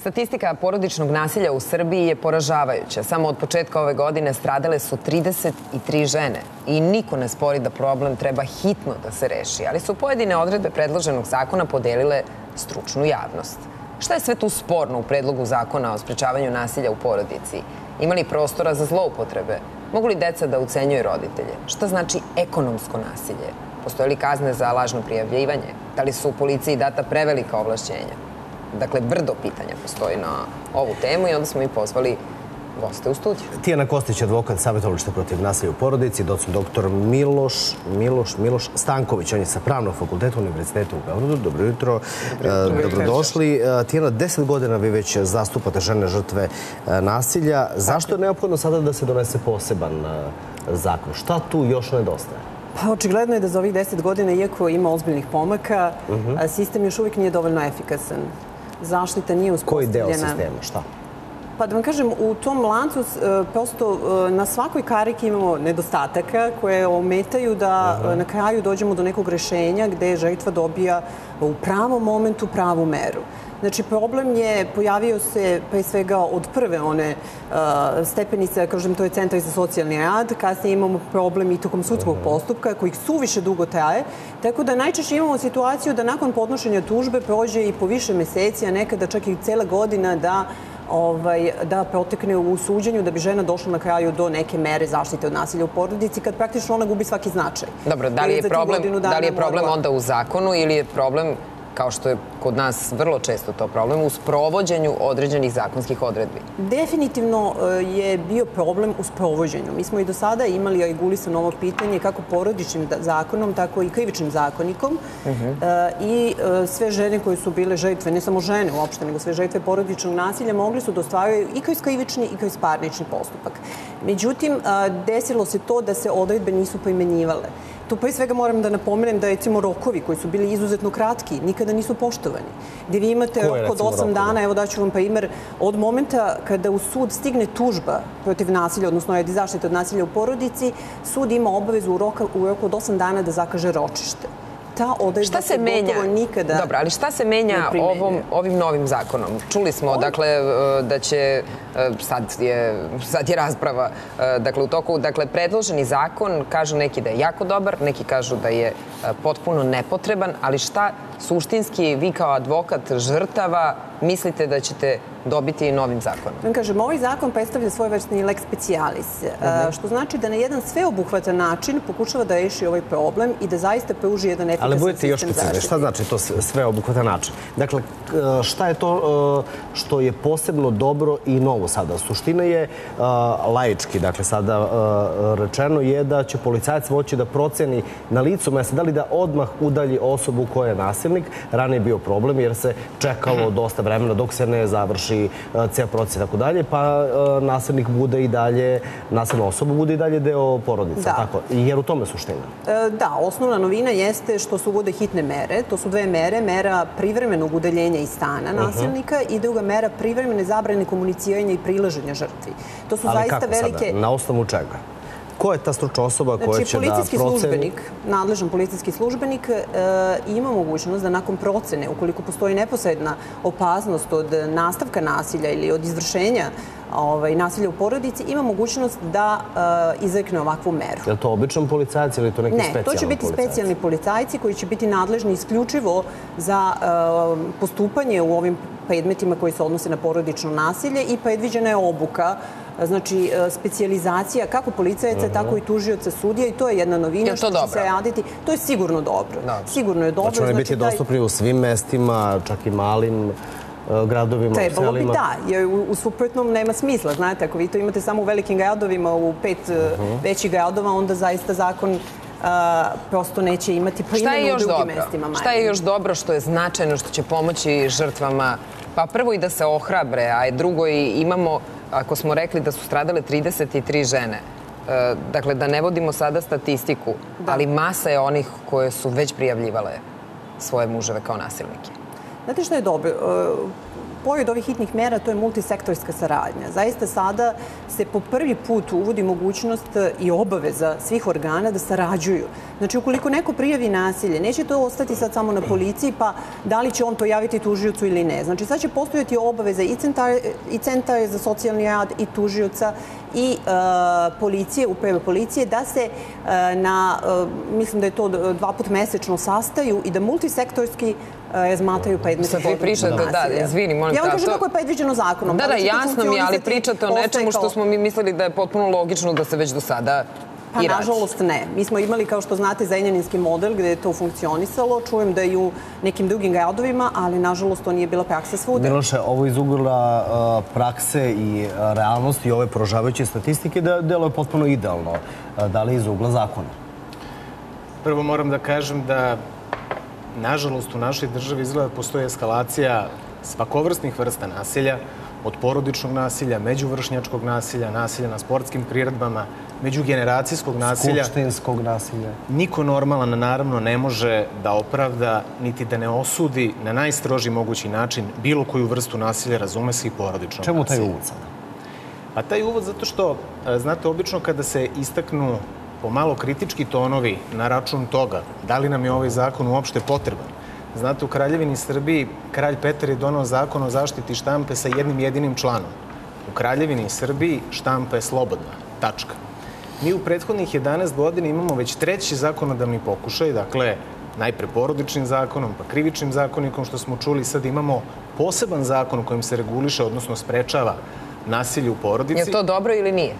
Statistika porodičnog nasilja u Srbiji je poražavajuća. Samo od početka ove godine stradale su 33 žene i niko ne spori da problem treba hitno da se reši, ali su pojedine odredbe predloženog zakona podelile stručnu javnost. Šta je sve tu sporno u predlogu zakona o sprečavanju nasilja u porodici? Ima li prostora za zloupotrebe? Mogu li deca da ucenjuju roditelje? Šta znači ekonomsko nasilje? Postoje li kazne za lažno prijavljivanje? Da li su u policiji data prevelika ovlašćenja? Dakle, brdo pitanja postoji na ovu temu i onda smo i pozvali goste u studiju. Tijana Kostić, advokat savjetovališta protiv nasilja u porodici, docent doktor Miloš, Miloš, Miloš Stanković. On je sa Pravnog fakulteta Univerziteta u Beogradu. Dobro jutro. Dobro Dobrodošli. E, Tijana, deset godina vi već zastupate žene žrtve e, nasilja. Zašto je neophodno sada da se donese poseban e, zakon? Šta tu još nedostaje? Pa očigledno je da za ovih deset godina, iako ima ozbiljnih pomaka, Mhm. sistem još uvijek nije dovoljno efikasan. Zaštita nije Koji uspostavljena. deo sistema? Šta? Pa da vam kažem, u tom lancu e, prosto e, na svakoj kariki imamo nedostataka koje ometaju da na kraju dođemo do nekog rešenja gde žrtva dobija u pravom momentu pravu meru. Znači, problem je, pojavio se pre svega od prve one uh, stepenice, kažem, to je Centar za socijalni rad, kasnije imamo problem i tokom sudskog postupka, koji suviše dugo traje, tako da najčešće imamo situaciju da nakon podnošenja tužbe prođe i po više meseci, a nekada čak i cela godina da ovaj, da protekne u suđenju da bi žena došla na kraju do neke mere zaštite od nasilja u porodici kad praktično ona gubi svaki značaj. Dobro, da li je problem, da li je problem morala- onda u zakonu ili je problem kao što je kod nas vrlo često to problem, u sprovođenju određenih zakonskih odredbi. Definitivno e, je bio problem u sprovođenju. Mi smo i do sada imali regulisano ovo pitanje kako porodičnim da- zakonom, tako i krivičnim zakonikom. E, I e, sve žene koje su bile žrtve, ne samo žene uopšte, nego sve žrtve porodičnog nasilja, mogli su da ostvaruju i kroz krivični i kroz parnični postupak. Međutim, desilo se to da se odredbe nisu primenjivale. Tu pre svega moram da napomenem da recimo rokovi koji su bili izuzetno kratki nikada nisu poštovani. Gde vi imate rok od recimo, 8 rokovi? dana, evo daću vam primer, od momenta kada u sud stigne tužba protiv nasilja, odnosno radi zaštite od nasilja u porodici, sud ima obavezu u, roku od 8 dana da zakaže ročište. Ta odredba Šta se menja? nikada Dobro, ali šta se menja ovom, ovim novim zakonom? Čuli smo, dakle, e, da će, sad je, sad je rasprava, e, dakle, u toku, dakle, predloženi zakon, kažu neki da je jako dobar, neki kažu da je e, potpuno nepotreban, ali šta suštinski vi kao advokat žrtava mislite da ćete dobiti i novim zakonom? Kažem, ovaj zakon predstavlja svojevrsni lex specialis, e, Mhm. što znači da na jedan sveobuhvatan način pokušava da reši ovaj problem i da zaista pruži jedan efikasan Ali sistem budete još precizni. Šta znači to sve sve obuhvatan način? Dakle, k- šta je to e, što je posebno dobro i novo sada? Suština je e, laički, dakle sada e, rečeno je da će policajac moći da proceni na licu mesta da li da odmah udalji osobu koja je nasilnik. Ranije je bio problem jer se čekalo dosta vremena dok se ne završi e, ceo proces i tako dalje, pa e, nasilnik bude i dalje, nasilna osoba bude i dalje deo porodice. Da. Tako, jer u tome je suština. E, Da, osnovna novina jeste što se uvode hitne mere. To su dve mere. Mera privremenog udaljenja iz stana nasilnika i druga mera privremene zabrane komuniciranja i prilaženja žrtvi. To su Ali zaista kako velike... sada? Na osnovu čega? Ko je ta stručna osoba koja Znači, će da policijski proceni? službenik, nadležan policijski službenik e, ima mogućnost da nakon procene, ukoliko postoji neposredna opasnost od nastavka nasilja ili od izvršenja ovaj, nasilja u porodici, ima mogućnost da e, izrekne ovakvu meru. Je li to običan policajac ili je to neki Ne, specijalni to će biti policajac? specijalni policajci koji će biti nadležni isključivo za e, postupanje u ovim predmetima koji se odnose na porodično nasilje i predviđena je obuka znači e, specijalizacija kako policajaca, tako i tužioca sudija i to je jedna novina Je što će dobro? se raditi. To je sigurno dobro. Dobro. Sigurno je dobro. Da će oni biti taj- dostupni u svim mestima, čak i malim e, gradovima, Trebalo bi selima. da, jer u, u suprotnom nema smisla. Znate, ako vi to imate samo u velikim gradovima, u pet uh Mhm. većih gradova, onda zaista zakon prosto neće imati primjenu u drugim dobro? mestima. manje. Šta je još dobro što je značajno, što će pomoći žrtvama? Pa prvo i da se ohrabre, a drugo i imamo, ako smo rekli da su stradale 33 žene, e, dakle da ne vodimo sada statistiku, ali masa je onih koje su već prijavljivale svoje muževe kao nasilnike. Znate što je dobro? Pored ovih hitnih mera, to je multisektorska saradnja. Zaista sada se po prvi put uvodi mogućnost i obaveza svih organa da sarađuju. Znači, ukoliko neko prijavi nasilje, neće to ostati sad samo na policiji, pa da li će on to javiti tužiocu ili ne. Znači, sad će postojati obaveza i centar, i centar za socijalni rad i tužioca i uh, policije, uprave policije, da se uh, na, uh, mislim da je to dva put mesečno sastaju i da multisektorski razmatraju predmete Sad vi pričate, da, izvini, molim Ja vam kažem kako je predviđeno zakonom. Da, da, jasno mi, ali pričate o nečemu što smo mi mislili da je potpuno logično da se već do sada Pa, nažalost, ne. Mi smo imali, kao što znate, zajednjaninski model gde je to funkcionisalo. Čujem da i u nekim drugim gradovima, ali, nažalost, to nije bila praksa svuda. Miloše, ovo iz ugla prakse i realnosti i ove prožavajuće statistike da delo je potpuno idealno. Da li iz ugla zakona? Prvo moram da kažem da nažalost, u našoj državi izgleda da postoji eskalacija svakovrsnih vrsta nasilja, od porodičnog nasilja, međuvršnjačkog nasilja, nasilja na sportskim priredbama, međugeneracijskog nasilja. Skupštinskog nasilja. Niko normalan, naravno, ne može da opravda, niti da ne osudi na najstroži mogući način bilo koju vrstu nasilja, razume se i porodičnog Čemu nasilja. taj uvod sada? Pa taj uvod zato što, znate, obično kada se istaknu pomalo kritički tonovi na račun toga da li nam je ovaj zakon uopšte potreban. Znate, u Kraljevini Srbiji kralj Petar je donao zakon o zaštiti štampe sa jednim jedinim članom. U Kraljevini Srbiji štampa je slobodna. Tačka. Mi u prethodnih 11 godina imamo već treći zakonodavni pokušaj, dakle, najpre porodičnim zakonom, pa krivičnim zakonikom, što smo čuli, sad imamo poseban zakon kojim se reguliše, odnosno sprečava nasilje u porodici. Je to dobro ili nije?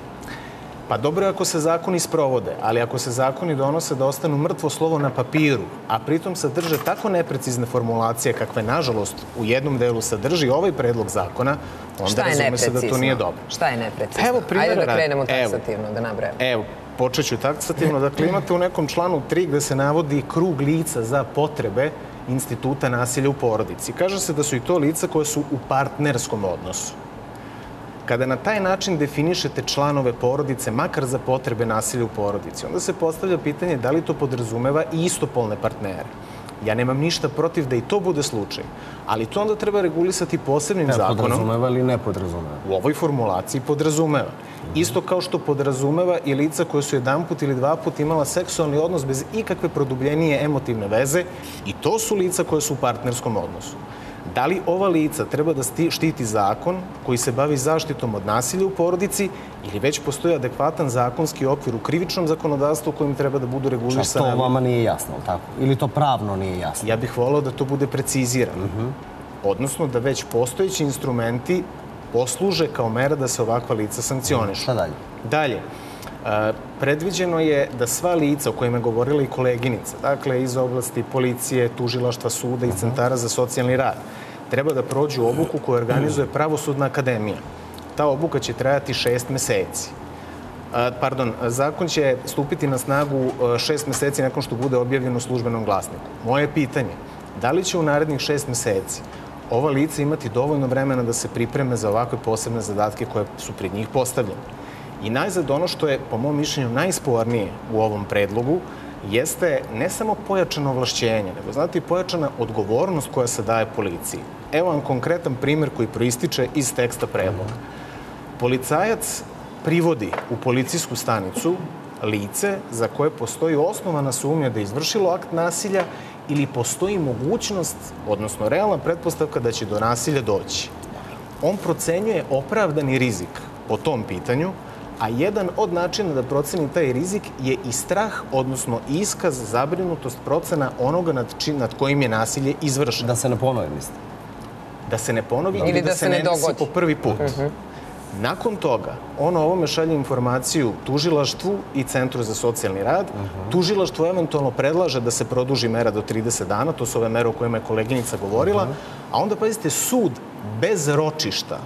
Pa dobro je ako se zakoni sprovode, ali ako se zakoni donose da ostanu mrtvo slovo na papiru, a pritom sadrže tako neprecizne formulacije kakve, nažalost, u jednom delu sadrži ovaj predlog zakona, onda razume se da to nije dobro. Šta je neprecizno? Evo, primjer, Ajde da krenemo taksativno, da nabrajamo. Evo, počet ću taksativno. Dakle, imate u nekom članu 3 gde se navodi krug lica za potrebe instituta nasilja u porodici. Kaže se da su i to lica koje su u partnerskom odnosu. Kada na taj način definišete članove porodice, makar za potrebe nasilja u porodici, onda se postavlja pitanje da li to podrazumeva i istopolne partnere. Ja nemam ništa protiv da i to bude slučaj, ali to onda treba regulisati posebnim ne, zakonom. Podrazumeva ili ne podrazumeva? U ovoj formulaciji podrazumeva. Isto kao što podrazumeva i lica koje su jedan put ili dva put imala seksualni odnos bez ikakve produbljenije emotivne veze i to su lica koje su u partnerskom odnosu. Da li ova lica treba da štiti zakon koji se bavi zaštitom od nasilja u porodici ili već postoji adekvatan zakonski okvir u krivičnom zakonodavstvu kojim treba da budu regulisane? Šta, to vama nije jasno, tako? Ili to pravno nije jasno? Ja bih volao da to bude precizirano. Uh -huh. Odnosno da već postojeći instrumenti posluže kao mera da se ovakva lica sankcionišu. Šta dalje? Dalje. Predviđeno je da sva lica o kojima je govorila i koleginica, dakle iz oblasti policije, tužilaštva, suda i centara za socijalni rad, treba da prođu obuku koju organizuje Pravosudna akademija. Ta obuka će trajati šest meseci. Pardon, zakon će stupiti na snagu šest meseci nakon što bude objavljen u službenom glasniku. Moje pitanje, da li će u narednih šest meseci ova lica imati dovoljno vremena da se pripreme za ovakve posebne zadatke koje su pred njih postavljene? I najzad ono što je, po mom mišljenju, najspornije u ovom predlogu jeste ne samo pojačano ovlašćenje, nego znate i pojačana odgovornost koja se daje policiji. Evo vam konkretan primjer koji proističe iz teksta predloga. Policajac privodi u policijsku stanicu lice za koje postoji osnovana sumnja da je izvršilo akt nasilja ili postoji mogućnost, odnosno realna pretpostavka da će do nasilja doći. On procenjuje opravdani rizik po tom pitanju, a jedan od načina da proceni taj rizik je i strah, odnosno iskaz, zabrinutost procena onoga nad, či, nad kojim je nasilje izvršeno. Da se ne ponovi, mislite? Da se ne ponovi ili, ili da, da se, ne, desi po prvi put. Uh mhm. -huh. Nakon toga, on o ovome šalje informaciju tužilaštvu i Centru za socijalni rad. Uh -huh. Tužilaštvo eventualno predlaže da se produži mera do 30 dana, to su ove mere o kojima je koleginica govorila, uh -huh. a onda, pazite, sud bez ročišta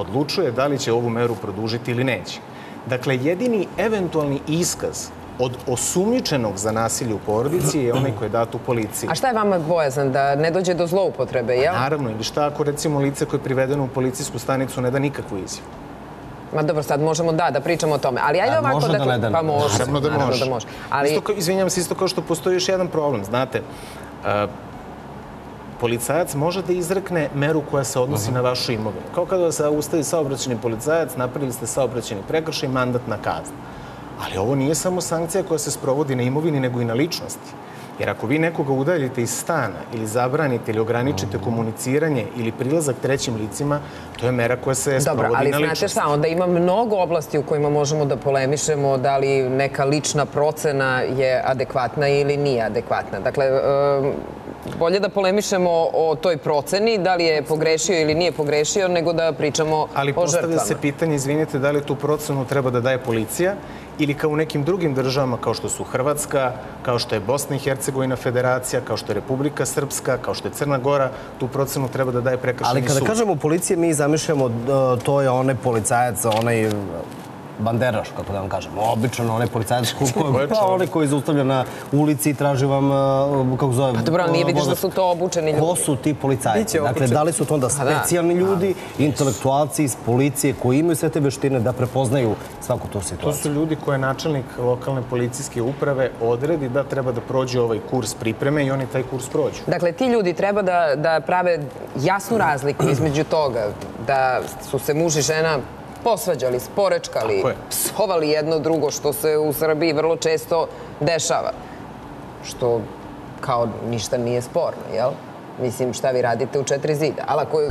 odlučuje da li će ovu meru produžiti ili neće. Dakle, jedini eventualni iskaz od osumnjičenog za nasilje u porodici je onaj koji je dat u policiji. A šta je vama bojazan, da ne dođe do zloupotrebe, jel? Naravno, ili šta ako recimo lice koje je privedeno u policijsku stanicu ne da nikakvu izjavu? Ma dobro, sad možemo da, da pričamo o tome. Ali ajde ovako... Može da, dakle, ne da. Pa može. Naravno da može. Da može. Ali... Isto kao, izvinjam se, isto kao što postoji još jedan problem, znate. Uh, policajac može da izrekne meru koja se odnosi na vašu imovinu. Kao kada vas ustavi saobraćeni policajac, napravili ste saobraćeni prekršaj, mandatna kazna. Ali ovo nije samo sankcija koja se sprovodi na imovini, nego i na ličnosti. Jer ako vi nekoga udaljite iz stana ili zabranite ili ograničite komuniciranje ili prilazak trećim licima, to je mera koja se Dobro, sprovodi ali na znate ličnosti. šta, onda ima mnogo oblasti u kojima možemo da polemišemo da li neka lična procena je adekvatna ili nije adekvatna. Dakle, bolje da polemišemo o toj proceni, da li je pogrešio ili nije pogrešio, nego da pričamo Ali o postavlja žrtvama. se pitanje, izvinite, da li tu procenu treba da daje policija ili kao u nekim drugim državama kao što su Hrvatska, kao što je Bosna i Hercegovina federacija, kao što je Republika Srpska, kao što je Crna Gora, tu procenu treba da daje prekršajni Ali kada sud. kažemo policije, mi zamišljamo da to je onaj policajac, onaj banderaš, kako da vam kažem. Obično onaj policajac ko, ko, Ko je pa, onaj koji je zaustavljen na ulici i traži vam, uh, kako zove... Pa dobro, ali nije vidiš da su to obučeni ljudi. Ko su ti policajci? Dakle, da li su to onda Pa da. specijalni ljudi, intelektualci iz policije koji imaju sve te veštine da prepoznaju svaku tu To situaciju? su ljudi koje načelnik lokalne policijske uprave odredi da treba da prođe ovaj kurs pripreme i oni taj kurs prođu. Dakle, ti ljudi treba da, da prave jasnu razliku između toga da su se muž i žena posvađali, sporečkali, je. psovali jedno drugo, što se u Srbiji vrlo često dešava. Što kao ništa nije sporno, jel? Mislim, šta vi radite u četiri zida. Ali ako